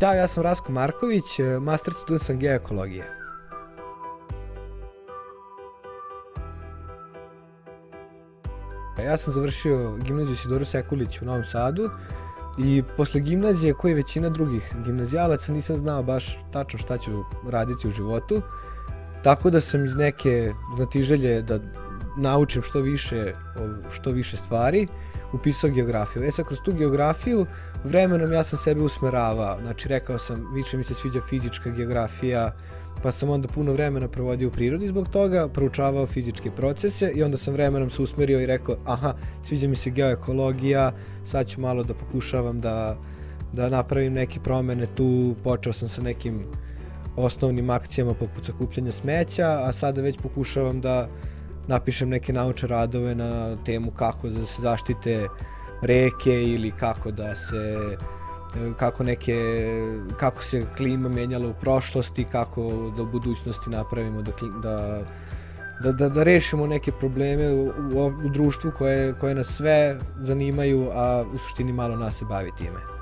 Da, ja sam Rasko Marković, e, master student sam geoekologije. Ja sam završio gimnaziju Sidoru Sekulić u Novom Sadu i posle gimnazije, koji većina drugih gimnazijalaca, nisam znao baš tačno šta ću raditi u životu. Tako da sam iz neke znatiželje da naučim što više, što više stvari, upisao geografiju. E sad, kroz tu geografiju, vremenom ja sam sebe usmeravao. Znači, rekao sam, više mi se sviđa fizička geografija, pa sam onda puno vremena provodio u prirodi zbog toga, proučavao fizičke procese i onda sam vremenom se usmerio i rekao, aha, sviđa mi se geoekologija, sad ću malo da pokušavam da, da napravim neke promene tu, počeo sam sa nekim osnovnim akcijama poput sakupljanja smeća, a sada već pokušavam da napišem neke nauče radove na temu kako da se zaštite reke ili kako da se kako neke kako se klima menjala u prošlosti, kako da u budućnosti napravimo da da da, da, da rešimo neke probleme u, u, u društvu koje, koje nas sve zanimaju, a u suštini malo nas se bavi time.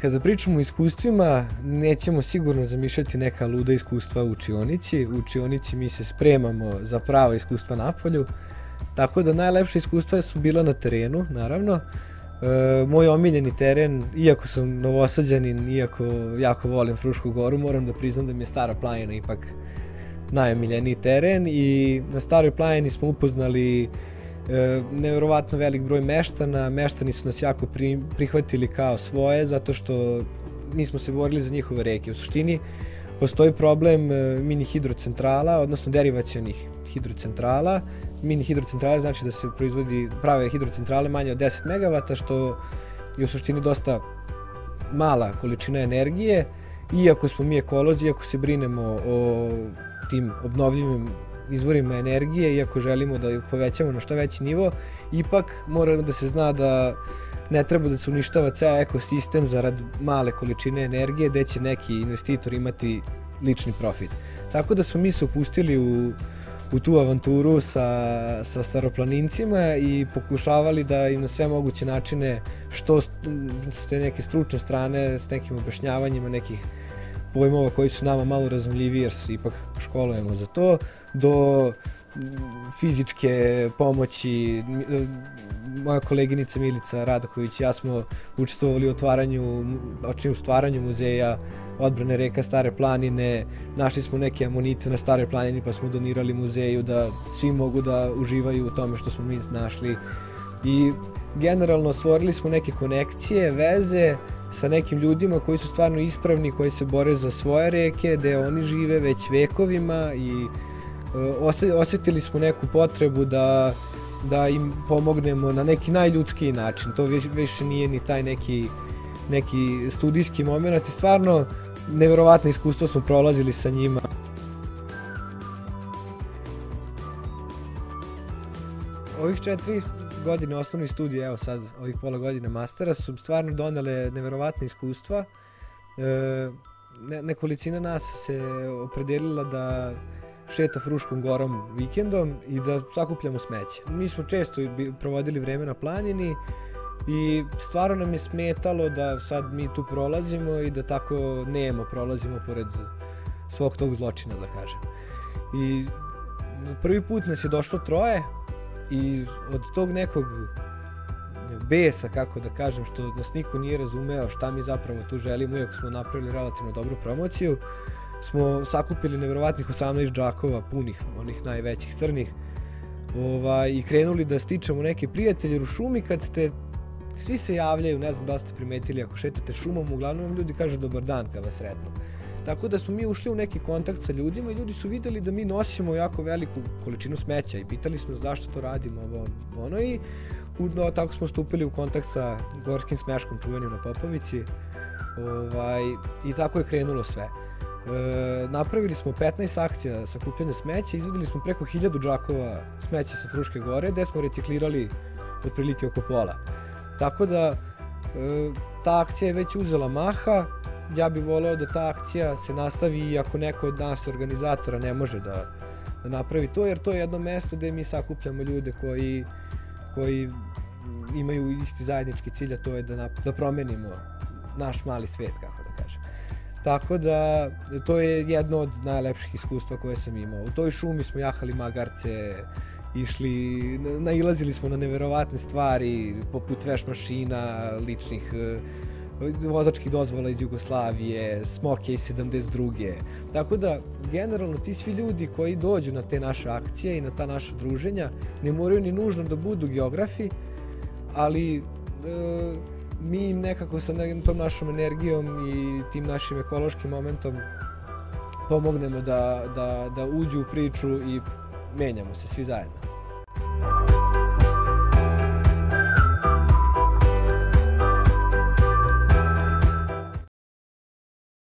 Kada pričamo o iskustvima, nećemo sigurno zamišljati neka luda iskustva u učionici. U učionici mi se spremamo za prava iskustva na polju, tako da najlepše iskustva su bila na terenu, naravno. E, moj omiljeni teren, iako sam novosađanin, iako jako volim Frušku goru, moram da priznam da mi je Stara planina ipak najomiljeniji teren i na Staroj planini smo upoznali e, nevjerovatno velik broj meštana, meštani su nas jako pri, prihvatili kao svoje, zato što mi smo se borili za njihove reke. U suštini, postoji problem e, mini hidrocentrala, odnosno derivacionih hidrocentrala. Mini hidrocentrale znači da se proizvodi prave hidrocentrale manje od 10 MW, što je u suštini dosta mala količina energije, iako smo mi ekolozi, iako se brinemo o tim obnovljivim izvorima energije, iako želimo da ih povećamo na što veći nivo, ipak mora da se zna da ne treba da se uništava ceo ekosistem zarad male količine energije, gde će neki investitor imati lični profit. Tako da smo mi se upustili u, u tu avanturu sa, sa staroplanincima i pokušavali da im na sve moguće načine što s te neke stručne strane, s nekim objašnjavanjima nekih pojmova koji su nama malo razumljiviji jer se ipak školujemo za to, do fizičke pomoći. Moja koleginica Milica Radaković i ja smo učestvovali u otvaranju, očinu stvaranju muzeja odbrane reka Stare planine, našli smo neke amonite na Stare planini pa smo donirali muzeju da svi mogu da uživaju u tome što smo mi našli i generalno stvorili smo neke konekcije, veze, sa nekim ljudima koji su stvarno ispravni, koji se bore za svoje reke, gde oni žive već vekovima i e, osetili smo neku potrebu da da im pomognemo na neki najljudskiji način. To više nije ni taj neki neki studijski moment i stvarno neverovatno iskustvo smo prolazili sa njima. Ovih četiri godine osnovne studije, evo sad ovih pola godine mastera, su stvarno donele neverovatne iskustva. E, ne, nekolicina nas se opredelila da šeta Fruškom gorom vikendom i da sakupljamo smeće. Mi smo često provodili vreme na planini i stvarno nam je smetalo da sad mi tu prolazimo i da tako nemo prolazimo pored svog tog zločina, da kažem. I prvi put nas je došlo troje, i od tog nekog besa, kako da kažem, što nas niko nije razumeo šta mi zapravo tu želimo, iako smo napravili relativno dobru promociju, smo sakupili nevjerovatnih 18 džakova, punih, onih najvećih crnih, ovaj, i krenuli da stičemo neke prijatelje, u šumi kad ste, svi se javljaju, ne znam da ste primetili, ako šetate šumom, uglavnom ljudi kažu dobar dan kad vas sretnu. Tako da smo mi ušli u neki kontakt sa ljudima i ljudi su videli da mi nosimo jako veliku količinu smeća i pitali smo zašto to radimo ovo, ono i no, tako smo stupili u kontakt sa gorskim smeškom čuvenim na Popovici ovaj, i tako je krenulo sve. E, napravili smo 15 akcija sakupljanja smeća, izvedili smo preko 1000 džakova smeća sa Fruške gore, gde smo reciklirali otprilike oko pola. Tako da e, ta akcija je već uzela maha, ja bih voleo da ta akcija se nastavi i ako neko od nas organizatora ne može da, da napravi to, jer to je jedno mesto gde mi sakupljamo ljude koji, koji imaju isti zajednički cilj, a to je da, da promenimo naš mali svet, kako da kažem. Tako da, to je jedno od najlepših iskustva koje sam imao. U toj šumi smo jahali magarce, išli, nailazili smo na neverovatne stvari, poput veš mašina, ličnih vozačkih dozvola iz Jugoslavije, Smoke iz 72. Tako da, generalno, ti svi ljudi koji dođu na te naše akcije i na ta naša druženja ne moraju ni nužno da budu geografi, ali e, mi im nekako sa tom našom energijom i tim našim ekološkim momentom pomognemo da, da, da uđu u priču i menjamo se svi zajedno.